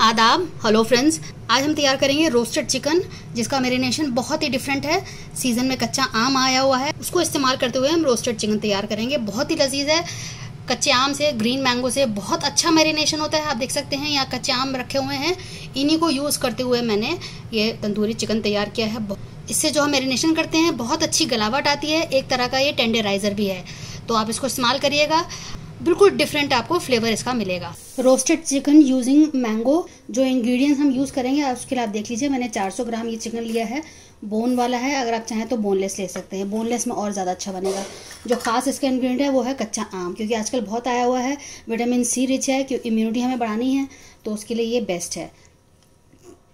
आदाब hello friends आज हम तैयार करेंगे रोस्टेड चिकन जिसका मेरीनेशन बहुत ही डिफरेंट है। सीज़न में कच्चा आम आया हुआ है। उसको इस्तेमाल करते हुए हम रोस्टेड चिकन तैयार करेंगे। बहुत ही लजीज है। कच्चे आम से ग्रीन मैंगो से बहुत अच्छा मेरिनेशन होता है। आप देख सकते हैं, यहाँ कच्चे आम रखे हुए हैं। इन्हीं को यूज़ करते हुए मैंने ये तंदूरी चिकन तैयार किया है। इससे जो हम मेरिनेशन करते हैं, बहुत अच्छी गलावट आती है। एक तरह का ये टेंडराइजर भी है। तो आप इसको इस्तेमाल करिएगा। बिल्कुल डिफरेंट आपको फ्लेवर इसका मिलेगा। रोस्टेड चिकन यूजिंग मैंगो जो इंग्रेडिएंट्स हम यूज़ करेंगे, उसके लिए आप देख लीजिए, मैंने 400 ग्राम ये चिकन लिया है। बोन वाला है, अगर आप चाहें तो बोनलेस ले सकते हैं। बोनलेस में और ज़्यादा अच्छा बनेगा। जो खास इसका इंग्रेडिएंट है, वो है कच्चा आम, क्योंकि आजकल बहुत आया हुआ है। विटामिन सी रिच है क्योंकि इम्यूनिटी हमें बढ़ानी है तो उसके लिए ये बेस्ट है।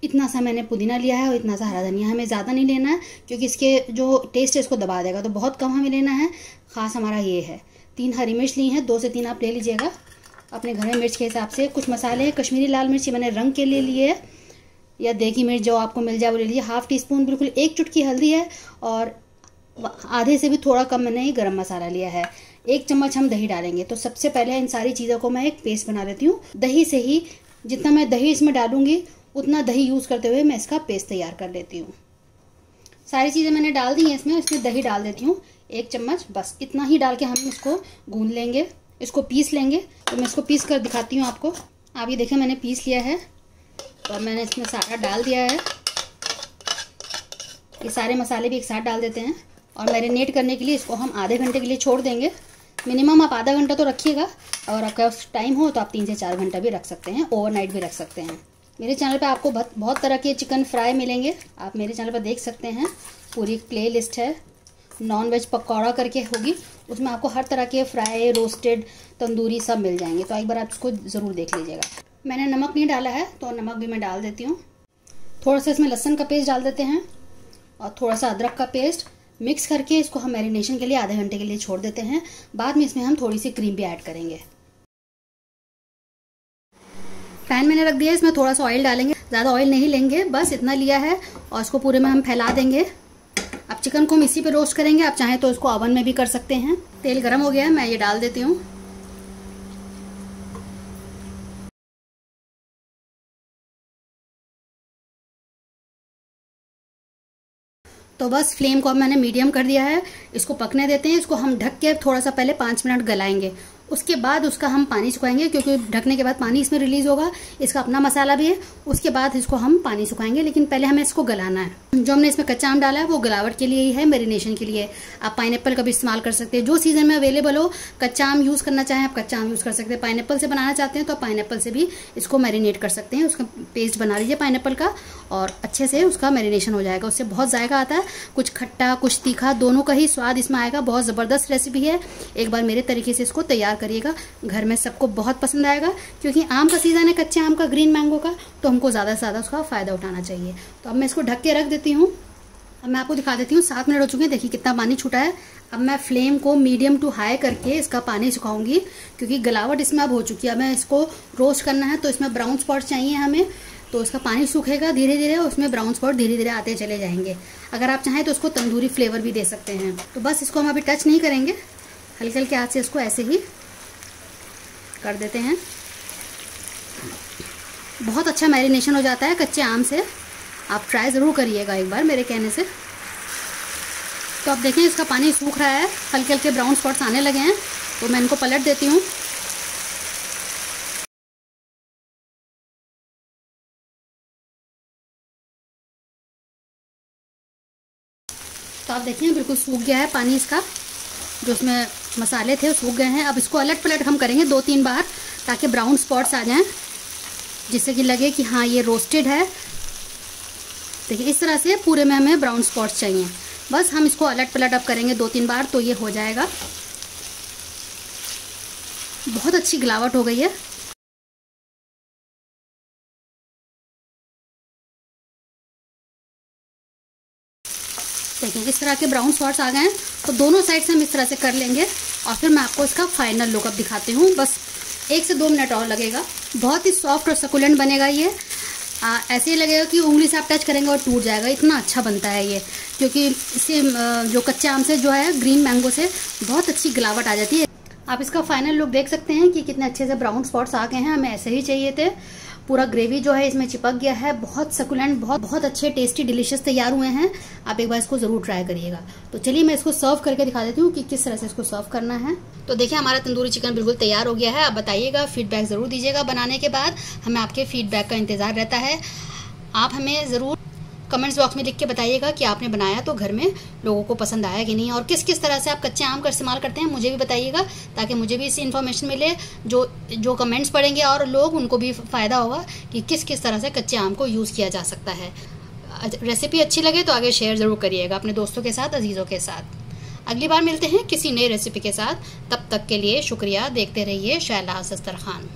इतना सा मैंने पुदीना लिया है और इतना सा हरा धनिया हमें ज़्यादा नहीं लेना है, क्योंकि इसके जो टेस्ट है, इसको दबा देगा। तो बहुत कम हमें लेना है, ख़ास हमारा ये है। तीन हरी मिर्च ली हैं, दो से तीन आप ले लीजिएगा। अपने घर में मिर्च के हिसाब से कुछ मसाले हैं, कश्मीरी लाल मिर्ची मैंने रंग के लिए लिए है, या देगी मिर्च जो आपको मिल जाए वो ले लीजिए। हाफ़ टी स्पून बिल्कुल एक चुटकी हल्दी है और आधे से भी थोड़ा कम मैंने गर्म मसाला लिया है। एक चम्मच हम दही डालेंगे। तो सबसे पहले इन सारी चीज़ों को मैं एक पेस्ट बना लेती हूँ। दही से ही जितना मैं दही इसमें डालूँगी, उतना दही यूज़ करते हुए मैं इसका पेस्ट तैयार कर लेती हूँ। सारी चीज़ें मैंने डाल दी हैं इसमें इसमें दही डाल देती हूँ, एक चम्मच, बस इतना ही डाल के हम इसको गूंद लेंगे, इसको पीस लेंगे। तो मैं इसको पीस कर दिखाती हूँ आपको। आप ये देखें मैंने पीस लिया है। और मैंने इसमें सारा डाल दिया है। ये सारे मसाले भी एक साथ डाल देते हैं और मैरिनेट करने के लिए इसको हम आधे घंटे के लिए छोड़ देंगे। मिनिमम आप आधा घंटा तो रखिएगा और आपका टाइम हो तो आप तीन से चार घंटा भी रख सकते हैं, ओवरनाइट भी रख सकते हैं। मेरे चैनल पे आपको बहुत तरह के चिकन फ्राई मिलेंगे। आप मेरे चैनल पर देख सकते हैं। पूरी प्ले लिस्ट है। नॉन वेज पकौड़ा करके होगी। उसमें आपको हर तरह के फ्राई रोस्टेड तंदूरी सब मिल जाएँगे। तो एक बार आप इसको ज़रूर देख लीजिएगा। मैंने नमक नहीं डाला है तो नमक भी मैं डाल देती हूँ। थोड़ा सा इसमें लहसन का पेस्ट डाल देते हैं। और थोड़ा सा अदरक का पेस्ट। मिक्स करके इसको हम मैरिनेशन के लिए आधे घंटे के लिए छोड़ देते हैं। बाद में इसमें हम थोड़ी सी क्रीम भी ऐड करेंगे। पैन मैंने रख दिया इसमें थोड़ा सा ऑयल डालेंगे। ज़्यादा ऑयल नहीं लेंगे, बस इतना लिया है और इसको पूरे में हम फैला देंगे। अब चिकन को हम इसी पे रोस्ट करेंगे। आप चाहें तो इसको ओवन में भी कर सकते हैं। तेल गर्म हो गया है, मैं ये डाल देती हूँ। तो बस फ्लेम को अब मैंने मीडियम कर दिया है। इसको पकने देते हैं। इसको हम ढक के थोड़ा सा पहले पाँच मिनट गलाएँगे। उसके बाद उसका हम पानी सुखाएँगे, क्योंकि ढकने के बाद पानी इसमें रिलीज़ होगा, इसका अपना मसाला भी है, उसके बाद इसको हम पानी सुखाएँगे, लेकिन पहले हमें इसको गलाना है। जो हमने इसमें कच्चा आम डाला है, वो गलावट के लिए ही है मेरीनेशन के लिए। आप पाइनएप्पल का भी इस्तेमाल कर सकते हैं। जो सीज़न में अवेलेबल हो, कच्चा आम यूज़ करना चाहें, आप कच्चा आम यूज़ कर सकते हैं। पाइन से बनाना चाहते हैं तो पाइन से भी इसको मैरिनेट कर सकते हैं। उसका पेस्ट बना लीजिए पाइन का और अच्छे से उसका मैरिनेशन हो जाएगा। उससे बहुत जायका आता है। कुछ खट्टा, कुछ तीखा, दोनों का ही स्वाद इसमें आएगा। बहुत ज़बरदस्त रेसिपी है। एक बार मेरे तरीके से इसको तैयार करिएगा। घर में सबको बहुत पसंद आएगा, क्योंकि आम का सीज़न है कच्चे आम का ग्रीन मैंगो का तो हमको ज़्यादा से ज़्यादा उसका फ़ायदा उठाना चाहिए। तो अब मैं इसको ढक के रख देती हूँ। अब मैं आपको दिखा देती हूँ, सात मिनट हो चुके हैं, देखिए कितना पानी छूटा है। अब मैं फ्लेम को मीडियम टू हाई करके इसका पानी सुखाऊँगी, क्योंकि गलावट इसमें अब हो चुकी है। मैं इसको रोस्ट करना है तो इसमें ब्राउन स्पॉट चाहिए हमें तो इसका पानी सूखेगा धीरे धीरे और उसमें ब्राउन स्पॉट धीरे धीरे आते चले जाएँगे। अगर आप चाहें तो उसको तंदूरी फ्लेवर भी दे सकते हैं। तो बस इसको हम अभी टच नहीं करेंगे हल्के हल्के हाथ से इसको ऐसे ही कर देते हैं। बहुत अच्छा मैरिनेशन हो जाता है कच्चे आम से। आप ट्राई ज़रूर करिएगा एक बार मेरे कहने से। तो आप देखें, इसका पानी सूख रहा है। हल्के हल्के ब्राउन स्पॉट्स आने लगे हैं। तो मैं इनको पलट देती हूँ। तो आप देखें बिल्कुल सूख गया है पानी इसका। जो उसमें मसाले थे सूख गए हैं। अब इसको अलट पलट हम करेंगे दो तीन बार, ताकि ब्राउन स्पॉट्स आ जाएँ, जिससे कि लगे कि हाँ ये रोस्टेड है। देखिए, इस तरह से पूरे में हमें ब्राउन स्पॉट्स चाहिए। बस हम इसको अलट पलट अप करेंगे दो तीन बार तो ये हो जाएगा। बहुत अच्छी गिलावट हो गई है। देखिए, इस तरह के ब्राउन स्पॉट्स आ गए हैं। तो दोनों साइड से हम इस तरह से कर लेंगे। और फिर मैं आपको इसका फाइनल लुकअप दिखाती हूँ। बस एक से दो मिनट और लगेगा। बहुत ही सॉफ्ट और सकुलेंट बनेगा ये। आ, ऐसे ही लगेगा कि उंगली से आप टच करेंगे और टूट जाएगा। इतना अच्छा बनता है ये क्योंकि इससे जो कच्चे आम से जो है ग्रीन मैंगो से बहुत अच्छी गिलावट आ जाती है। आप इसका फाइनल लुक देख सकते हैं कि कितने अच्छे से ब्राउन स्पॉट्स आ गए हैं। हमें ऐसे ही चाहिए थे। पूरा ग्रेवी जो है इसमें चिपक गया है। बहुत सकुलेंट बहुत बहुत अच्छे टेस्टी डिलीशियस तैयार हुए हैं। आप एक बार इसको ज़रूर ट्राई करिएगा। तो चलिए मैं इसको सर्व करके दिखा देती हूँ कि किस तरह से इसको सर्व करना है। तो देखिए, हमारा तंदूरी चिकन बिल्कुल तैयार हो गया है। आप बताइएगा फीडबैक ज़रूर दीजिएगा बनाने के बाद। हमें आपके फीडबैक का इंतज़ार रहता है। आप हमें ज़रूर कमेंट्स बॉक्स में लिख के बताइएगा कि आपने बनाया तो घर में लोगों को पसंद आया कि नहीं, और किस किस तरह से आप कच्चे आम का इस्तेमाल करते हैं, मुझे भी बताइएगा, ताकि मुझे भी इससे इन्फॉर्मेशन मिले, जो जो कमेंट्स पढ़ेंगे और लोग, उनको भी फ़ायदा होगा कि किस किस तरह से कच्चे आम को यूज़ किया जा सकता है। रेसिपी अच्छी लगे तो आगे शेयर ज़रूर करिएगा अपने दोस्तों के साथ, अजीज़ों के साथ। अगली बार मिलते हैं किसी नई रेसिपी के साथ, तब तक के लिए शुक्रिया, देखते रहिए शैला सस्तर खान।